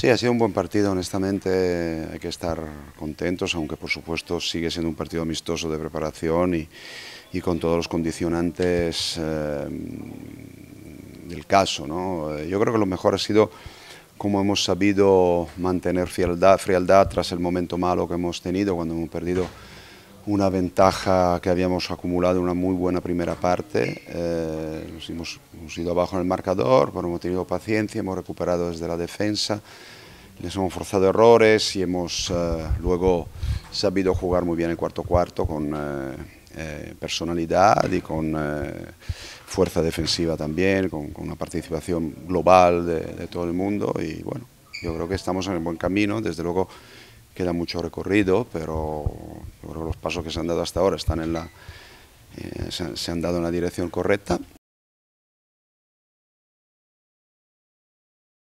Sí, ha sido un buen partido, honestamente hay que estar contentos, aunque por supuesto sigue siendo un partido amistoso de preparación y, con todos los condicionantes eh, del caso. Yo creo que lo mejor ha sido cómo hemos sabido mantener frialdad, frialdad tras el momento malo que hemos tenido cuando hemos perdido una ventaja que habíamos acumulado en una muy buena primera parte. Eh, nos hemos, ido abajo en el marcador, pero hemos tenido paciencia, hemos recuperado desde la defensa, les hemos forzado errores y hemos eh, luego sabido jugar muy bien el cuarto cuarto con eh, personalidad y con fuerza defensiva también, con, una participación global de, todo el mundo y bueno, yo creo que estamos en el buen camino, desde luego queda mucho recorrido, pero los pasos que se han dado hasta ahora están en la, eh, se, han dado en la dirección correcta